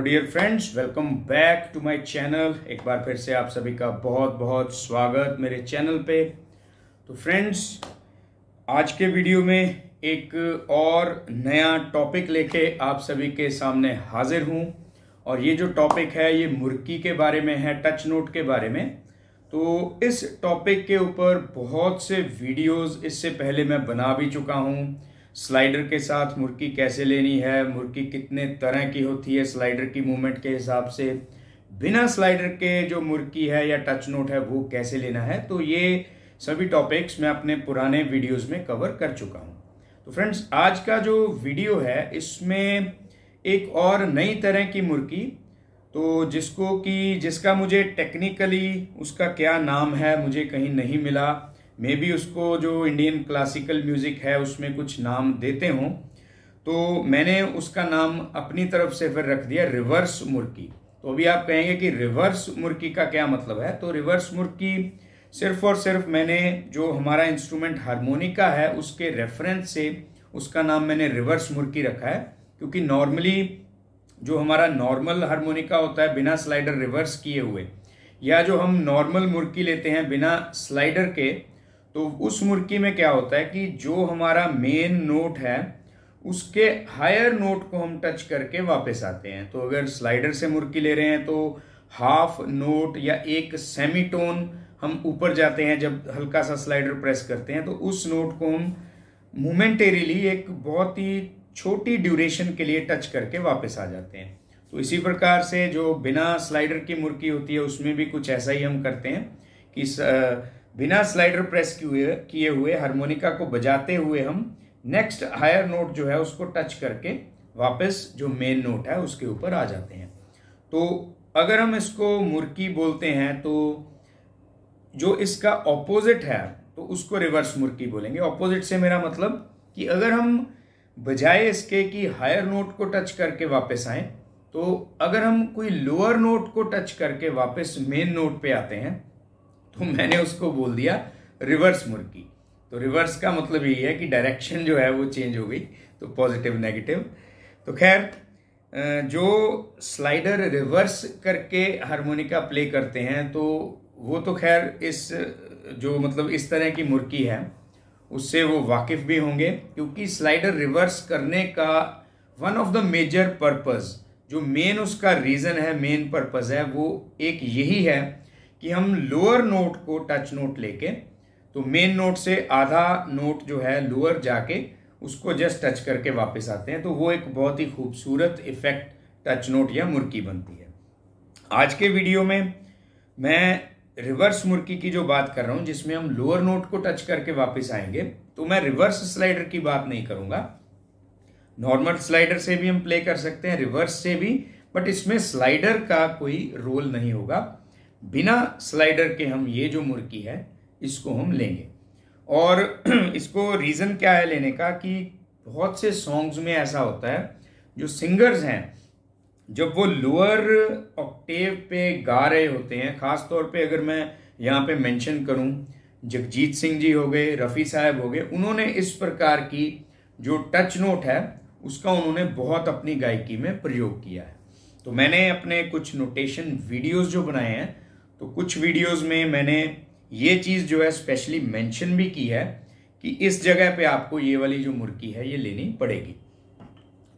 Hello dear friends, welcome back to my channel. एक बार फिर से आप सभी का बहुत बहुत स्वागत मेरे चैनल पे। तो फ्रेंड्स, आज के वीडियो में एक और नया टॉपिक लेके आप सभी के सामने हाजिर हूँ। और ये जो टॉपिक है, ये मुर्की के बारे में है, टच नोट के बारे में। तो इस टॉपिक के ऊपर बहुत से वीडियोस इससे पहले मैं बना भी चुका हूँ। स्लाइडर के साथ मुर्की कैसे लेनी है, मुर्की कितने तरह की होती है स्लाइडर की मूवमेंट के हिसाब से। बिना स्लाइडर के जो मुर्की है या टच नोट है, वो कैसे लेना है? तो ये सभी टॉपिक्स मैं अपने पुराने वीडियोस में कवर कर चुका हूँ। तो फ्रेंड्स आज का जो वीडियो है, इसमें एक और नई तरह की मुर्की। तो जिसको कि, जिसका मुझे टेक्निकली उसका क्या नाम है, मुझे कहीं नहीं मिला। मे बी उसको जो इंडियन क्लासिकल म्यूज़िक है, उसमें कुछ नाम देते हों। तो मैंने उसका नाम अपनी तरफ़ से फिर रख दिया, रिवर्स मुर्की। तो अभी आप कहेंगे कि रिवर्स मुर्की का क्या मतलब है? तो रिवर्स मुर्की सिर्फ़ और सिर्फ़ मैंने जो हमारा इंस्ट्रूमेंट हारमोनिका है, उसके रेफरेंस से उसका नाम मैंने रिवर्स मुर्की रखा है। क्योंकि नॉर्मली जो हमारा नॉर्मल हारमोनिका होता है, बिना स्लाइडर रिवर्स किए हुए, या जो हम नॉर्मल मुर्की लेते हैं, बिना स्लाइडर के तो उस मुर्की में क्या होता है कि जो हमारा मेन नोट है, उसके हायर नोट को हम टच करके वापस आते हैं। तो अगर स्लाइडर से मुर्की ले रहे हैं तो हाफ़ नोट या एक सेमीटोन हम ऊपर जाते हैं जब हल्का सा स्लाइडर प्रेस करते हैं तो उस नोट को हम मोमेंटेरीली एक बहुत ही छोटी ड्यूरेशन के लिए टच करके वापस आ जाते हैं। तो इसी प्रकार से जो बिना स्लाइडर की मुर्की होती है, उसमें भी कुछ ऐसा ही हम करते हैं कि बिना स्लाइडर प्रेस किए किए हुए हारमोनिका को बजाते हुए हम नेक्स्ट हायर नोट जो है उसको टच करके वापस जो मेन नोट है उसके ऊपर आ जाते हैं। तो अगर हम इसको मुर्की बोलते हैं तो जो इसका ऑपोजिट है तो उसको रिवर्स मुर्की बोलेंगे। ऑपोजिट से मेरा मतलब कि अगर हम बजाय इसके कि हायर नोट को टच करके वापस आए तो अगर हम कोई लोअर नोट को टच करके वापस मेन नोट पे आते हैं तो मैंने उसको बोल दिया रिवर्स मुर्गी तो रिवर्स का मतलब यही है कि डायरेक्शन जो है वो चेंज हो गई तो पॉजिटिव नेगेटिव तो खैर जो स्लाइडर रिवर्स करके हारमोनिका प्ले करते हैं तो वो तो खैर इस, जो मतलब इस तरह की मुर्की है, उससे वो वाकिफ भी होंगे, क्योंकि स्लाइडर रिवर्स करने का one of the major purpose जो मेन उसका रीजन है मेन पर्पज है, वो एक यही है कि हम लोअर नोट को टच नोट लेके तो मेन नोट से आधा नोट जो है लोअर जाके उसको जस्ट टच करके वापस आते हैं तो वो एक बहुत ही खूबसूरत इफ़ेक्ट टच नोट या मुर्की बनती है। आज के वीडियो में मैं रिवर्स मुर्की की जो बात कर रहा हूँ, जिसमें हम लोअर नोट को टच करके वापस आएँगे तो मैं रिवर्स स्लाइडर की बात नहीं करूँगा। नॉर्मल स्लाइडर से भी हम प्ले कर सकते हैं रिवर्स से भी बट इसमें स्लाइडर का कोई रोल नहीं होगा। बिना स्लाइडर के हम ये जो मुर्की है, इसको हम लेंगे। और इसको रीज़न क्या है लेने का कि बहुत से सॉन्ग्स में ऐसा होता है, जो सिंगर्स हैं, जब वो लोअर ऑक्टेव पे गा रहे होते हैं ख़ास तौर पे अगर मैं यहाँ पे मेंशन करूँ, जगजीत सिंह जी हो गए, रफ़ी साहब हो गए, उन्होंने इस प्रकार की जो टच नोट है, उसका उन्होंने बहुत अपनी गायकी में प्रयोग किया है। तो मैंने अपने कुछ नोटेशन वीडियोस जो बनाए हैं तो कुछ वीडियोस में मैंने ये चीज़ जो है स्पेशली मेंशन भी की है कि इस जगह पे आपको ये वाली जो मुर्की है, ये लेनी पड़ेगी।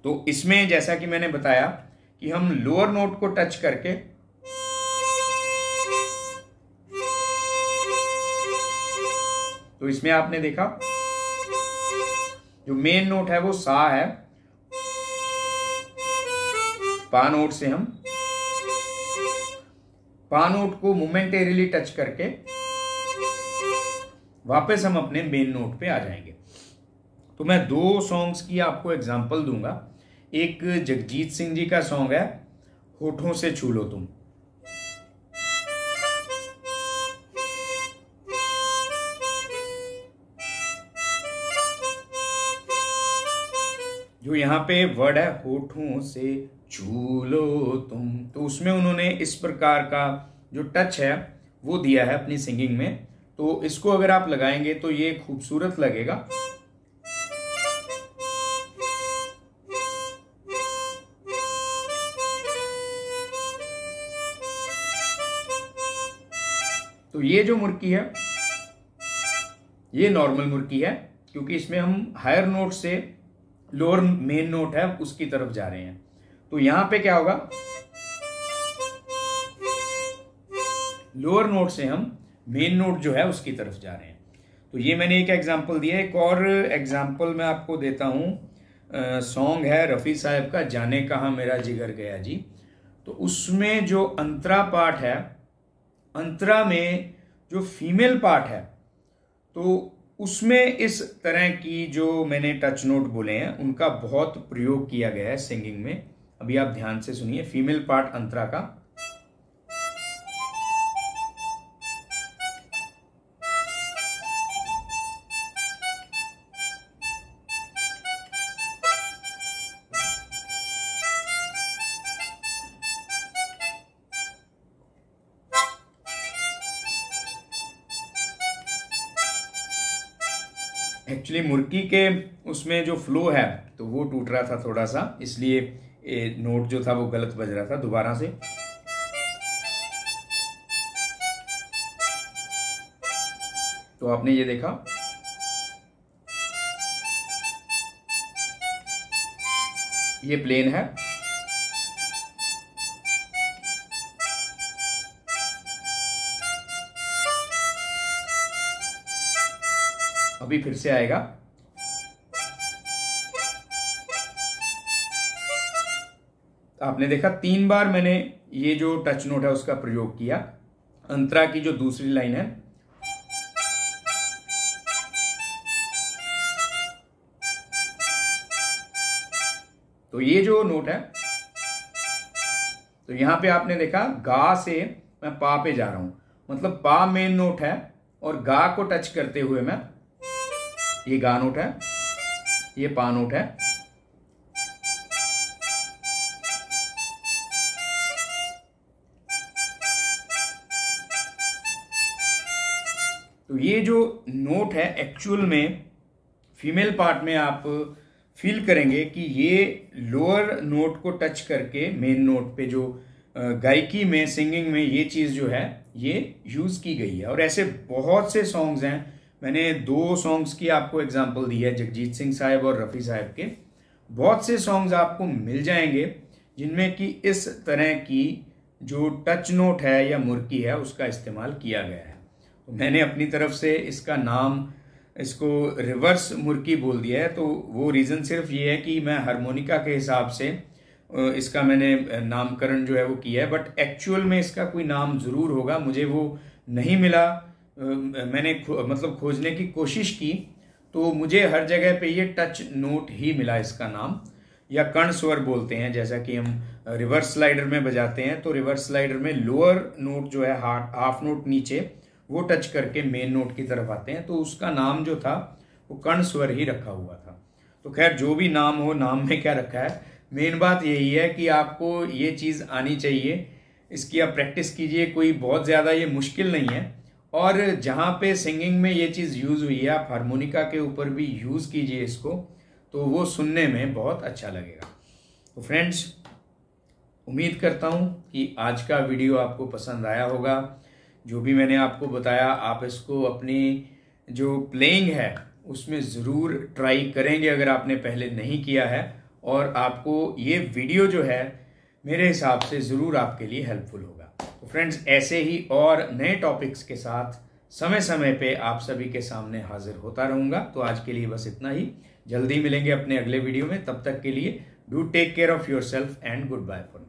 तो इसमें जैसा कि मैंने बताया कि हम लोअर नोट को टच करके तो इसमें आपने देखा, जो मेन नोट है वो सा है। पा नोट से हम पा नोट को मोमेंटेरिली टच करके वापस हम अपने मेन नोट पे आ जाएँगे। तो मैं दो सॉन्ग्स की आपको एग्जांपल दूँगा। एक जगजीत सिंह जी का सॉन्ग है, होठों से छू लो तुम। जो यहाँ पे वर्ड है, होठों से झूलो तुम। तो उसमें उन्होंने इस प्रकार का जो टच है, वो दिया है अपनी सिंगिंग में। तो इसको अगर आप लगाएँगे तो ये खूबसूरत लगेगा। तो ये जो मुर्की है, ये नॉर्मल मुर्की है, क्योंकि इसमें हम हायर नोट से लोअर मेन नोट है, उसकी तरफ़ जा रहे हैं। तो यहाँ पे क्या होगा? लोअर नोट से हम मेन नोट जो है, उसकी तरफ़ जा रहे हैं। तो ये मैंने एक एग्जांपल दिया, एक और एग्जांपल मैं आपको देता हूँ। सॉन्ग है रफ़ी साहब का, जाने कहा मेरा जिगर गया जी। तो उसमें जो अंतरा पार्ट है, अंतरा में जो फीमेल पार्ट है तो उसमें इस तरह की जो मैंने टच नोट बोले हैं, उनका बहुत प्रयोग किया गया है सिंगिंग में। अभी आप ध्यान से सुनिए फीमेल पार्ट अंतरा का। एक्चुअली मुर्गी के उसमें जो फ्लो है तो वो टूट रहा था थोड़ा सा इसलिए नोट जो था, वो गलत बज रहा था दोबारा से। तो आपने ये देखा। ये प्लेन है। अभी फिर से आएगा। आपने देखा, तीन बार मैंने ये जो टच नोट है उसका प्रयोग किया। अंतरा की जो दूसरी लाइन है। तो ये जो नोट है तो यहाँ पे आपने देखा, गा से मैं पा पे जा रहा हूँ। मतलब पा मेन नोट है और गा को टच करते हुए मैं ये गा नोट है, ये पा नोट है। तो ये जो नोट है एक्चुअल में फीमेल पार्ट में आप फील करेंगे कि ये लोअर नोट को टच करके मेन नोट पे जो गायकी में सिंगिंग में ये चीज़ जो है, ये यूज़ की गई है। और ऐसे बहुत से सॉन्ग्स हैं मैंने दो सॉन्ग्स की आपको एग्जांपल दी है, जगजीत सिंह साहब और रफ़ी साहब के। बहुत से सॉन्ग्स आपको मिल जाएँगे, जिनमें कि इस तरह की जो टच नोट है या मुर्की है, उसका इस्तेमाल किया गया है। तो मैंने अपनी तरफ़ से इसका नाम, इसको रिवर्स मुर्की बोल दिया है तो वो रीज़न सिर्फ़ ये है कि मैं हारमोनिका के हिसाब से इसका मैंने नामकरण जो है वो किया है बट एक्चुअल में इसका कोई नाम ज़रूर होगा, मुझे वो नहीं मिला। मैंने खो, मतलब खोजने की कोशिश की तो मुझे हर जगह पे ये टच नोट ही मिला इसका नाम या कर्ण स्वर बोलते हैं जैसा कि हम रिवर्स स्लाइडर में बजाते हैं तो रिवर्स स्लाइडर में लोअर नोट जो है हाफ़ नोट नीचे वो टच करके मेन नोट की तरफ़ आते हैं तो उसका नाम जो था वो कर्ण स्वर ही रखा हुआ था। तो खैर जो भी नाम हो नाम में क्या रखा है मेन बात यही है कि आपको ये चीज़ आनी चाहिए इसकी आप प्रैक्टिस कीजिए कोई बहुत ज़्यादा ये मुश्किल नहीं है और जहाँ पे सिंगिंग में ये चीज़ यूज़ हुई है, आप हारमोनिका के ऊपर भी यूज़ कीजिए इसको तो वो सुनने में बहुत अच्छा लगेगा। तो फ्रेंड्स उम्मीद करता हूँ कि आज का वीडियो आपको पसंद आया होगा। जो भी मैंने आपको बताया, आप इसको अपनी जो प्लेइंग है, उसमें ज़रूर ट्राई करेंगे अगर आपने पहले नहीं किया है। और आपको ये वीडियो जो है मेरे हिसाब से ज़रूर आपके लिए हेल्पफुल होगा। तो फ्रेंड्स ऐसे ही और नए टॉपिक्स के साथ समय समय पे आप सभी के सामने हाजिर होता रहूँगा। तो आज के लिए बस इतना ही। जल्दी मिलेंगे अपने अगले वीडियो में। तब तक के लिए do take care of yourself and goodbye for